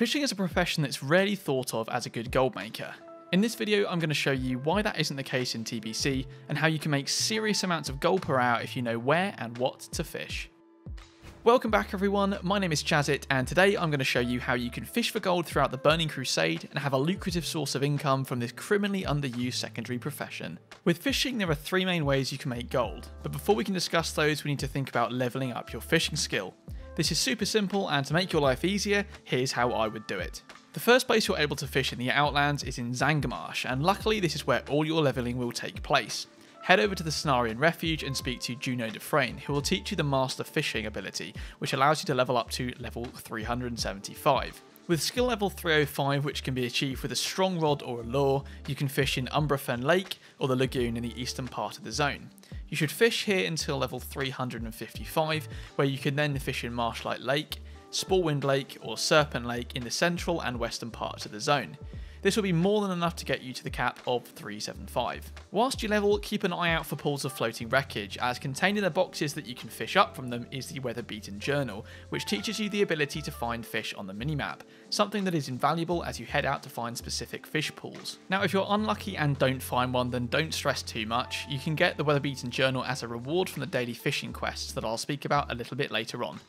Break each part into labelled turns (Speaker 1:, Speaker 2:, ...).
Speaker 1: Fishing is a profession that's rarely thought of as a good gold maker. In this video, I'm going to show you why that isn't the case in TBC and how you can make serious amounts of gold per hour if you know where and what to fish. Welcome back everyone, my name is Chazit and today I'm going to show you how you can fish for gold throughout the Burning Crusade and have a lucrative source of income from this criminally underused secondary profession. With fishing there are three main ways you can make gold, but before we can discuss those we need to think about leveling up your fishing skill. This is super simple and to make your life easier, here's how I would do it. The first place you're able to fish in the Outlands is in Zangarmarsh, and luckily this is where all your leveling will take place. Head over to the Cenarion Refuge and speak to Juno Dufrain, who will teach you the Master Fishing ability, which allows you to level up to level 375. With skill level 305, which can be achieved with a strong rod or a lure, you can fish in Umbrafen Lake or the lagoon in the eastern part of the zone. You should fish here until level 355, where you can then fish in Marshlight Lake, Sporewind Lake, or Serpent Lake in the central and western parts of the zone. This will be more than enough to get you to the cap of 375. Whilst you level, keep an eye out for pools of floating wreckage, as contained in the boxes that you can fish up from them is the Weather Beaten Journal, which teaches you the ability to find fish on the minimap, something that is invaluable as you head out to find specific fish pools. Now if you're unlucky and don't find one, then don't stress too much, you can get the Weather Beaten Journal as a reward from the daily fishing quests that I'll speak about a little bit later on.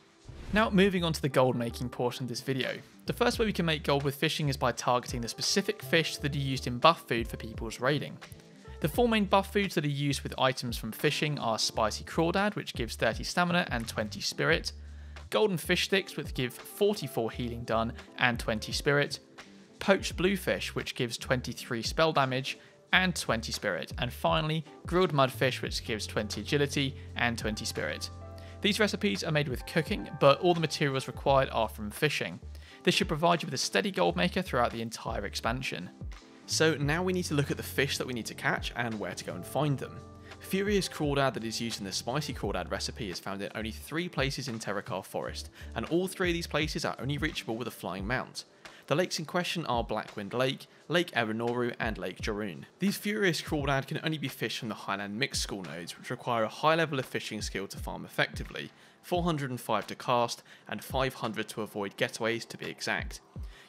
Speaker 1: Now moving on to the gold making portion of this video. The first way we can make gold with fishing is by targeting the specific fish that are used in buff food for people's raiding. The four main buff foods that are used with items from fishing are Spicy Crawdad, which gives 30 stamina and 20 spirit, Golden Fish Sticks, which give 44 healing done and 20 spirit, Poached Bluefish, which gives 23 spell damage and 20 spirit, and finally Grilled Mudfish, which gives 20 agility and 20 spirit. These recipes are made with cooking, but all the materials required are from fishing. This should provide you with a steady gold maker throughout the entire expansion. So now we need to look at the fish that we need to catch and where to go and find them. Furious crawdad that is used in the spicy crawdad recipe is found in only three places in Terokkar Forest, and all three of these places are only reachable with a flying mount. The lakes in question are Blackwind Lake, Lake Ere'Noru, and Lake Jorune. These Furious Crawdad can only be fished from the Highland Mixed School nodes, which require a high level of fishing skill to farm effectively, 405 to cast, and 500 to avoid getaways to be exact.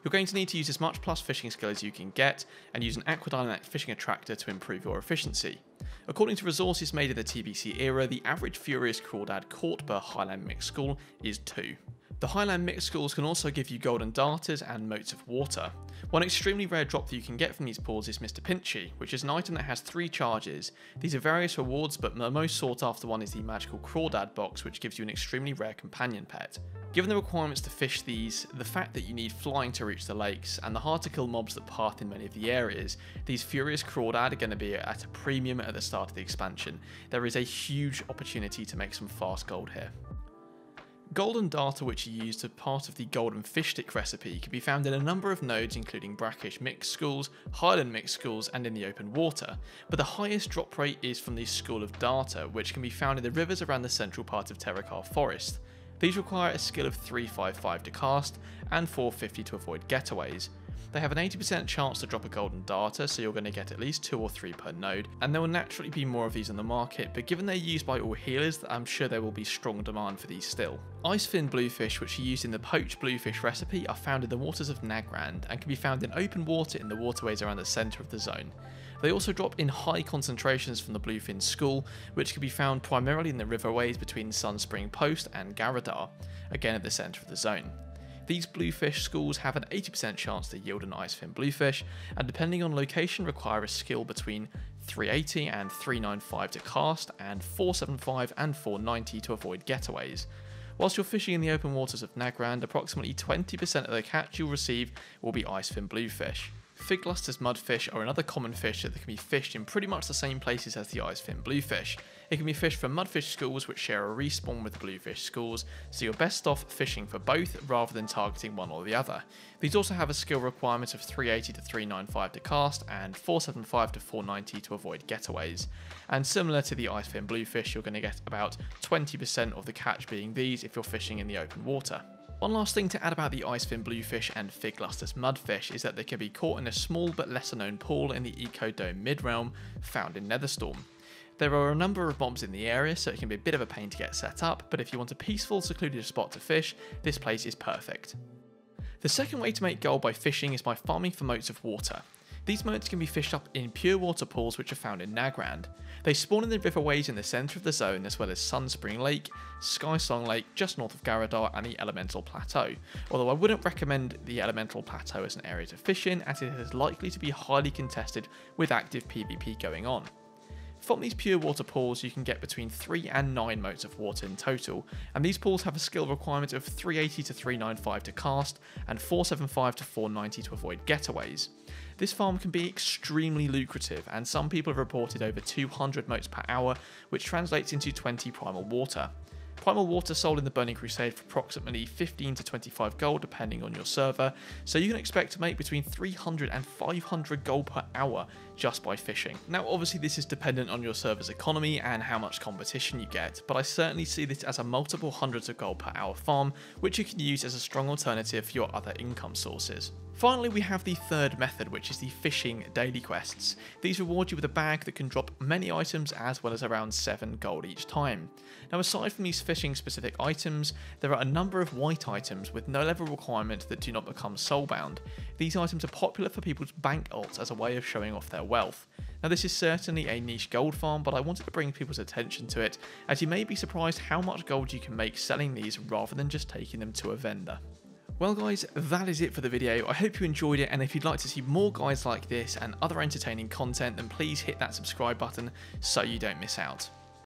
Speaker 1: You're going to need to use as much plus fishing skill as you can get, and use an Aquadynamic fishing attractor to improve your efficiency. According to resources made in the TBC era, the average Furious Crawdad caught per Highland Mixed School is 2. The Highland Mixed Schools can also give you golden darters and motes of water. One extremely rare drop that you can get from these pools is Mr. Pinchy, which is an item that has three charges. These are various rewards, but the most sought after one is the magical Crawdad box, which gives you an extremely rare companion pet. Given the requirements to fish these, the fact that you need flying to reach the lakes, and the hard to kill mobs that path in many of the areas, these Furious Crawdad are going to be at a premium at the start of the expansion. There is a huge opportunity to make some fast gold here. Golden darter which are used as part of the golden fish stick recipe can be found in a number of nodes including brackish mixed schools, highland mixed schools and in the open water, but the highest drop rate is from the school of darter which can be found in the rivers around the central part of Terokkar Forest. These require a skill of 355 to cast and 450 to avoid getaways, they have an 80% chance to drop a golden darter, so you're going to get at least 2 or 3 per node, and there will naturally be more of these on the market, but given they're used by all healers, I'm sure there will be strong demand for these still. Icefin bluefish, which are used in the poached bluefish recipe, are found in the waters of Nagrand, and can be found in open water in the waterways around the centre of the zone. They also drop in high concentrations from the bluefin school, which can be found primarily in the riverways between Sunspring Post and Garadar, again at the centre of the zone. These bluefish schools have an 80% chance to yield an icefin bluefish, and depending on location require a skill between 380 and 395 to cast, and 475 and 490 to avoid getaways. Whilst you're fishing in the open waters of Nagrand, approximately 20% of the catch you'll receive will be icefin bluefish. Figluster's mudfish are another common fish that can be fished in pretty much the same places as the icefin bluefish. It can be fished from mudfish schools which share a respawn with bluefish schools, so you're best off fishing for both rather than targeting one or the other. These also have a skill requirement of 380 to 395 to cast and 475 to 490 to avoid getaways. And similar to the icefin bluefish, you're going to get about 20% of the catch being these if you're fishing in the open water. One last thing to add about the icefin bluefish and Figluster's mudfish is that they can be caught in a small but lesser known pool in the Ecodome midrealm found in Netherstorm. There are a number of mobs in the area, so it can be a bit of a pain to get set up, but if you want a peaceful, secluded spot to fish, this place is perfect. The second way to make gold by fishing is by farming for motes of water. These motes can be fished up in pure water pools which are found in Nagrand. They spawn in the riverways in the centre of the zone as well as Sunspring Lake, Sky Song Lake just north of Garadar and the Elemental Plateau, although I wouldn't recommend the Elemental Plateau as an area to fish in as it is likely to be highly contested with active PvP going on. From these pure water pools, you can get between 3 and 9 motes of water in total, and these pools have a skill requirement of 380 to 395 to cast, and 475 to 490 to avoid getaways. This farm can be extremely lucrative, and some people have reported over 200 motes per hour, which translates into 20 primal water. Primal Water sold in the Burning Crusade for approximately 15 to 25 gold depending on your server, so you can expect to make between 300 and 500 gold per hour just by fishing. Now obviously this is dependent on your server's economy and how much competition you get, but I certainly see this as a multiple hundreds of gold per hour farm which you can use as a strong alternative for your other income sources. Finally, we have the third method, which is the fishing daily quests. These reward you with a bag that can drop many items as well as around 7 gold each time. Now aside from these fishing specific items, there are a number of white items with no level requirement that do not become soulbound. These items are popular for people's bank alts as a way of showing off their wealth. Now this is certainly a niche gold farm, but I wanted to bring people's attention to it, as you may be surprised how much gold you can make selling these rather than just taking them to a vendor. Well guys, that is it for the video. I hope you enjoyed it and if you'd like to see more guides like this and other entertaining content then please hit that subscribe button so you don't miss out.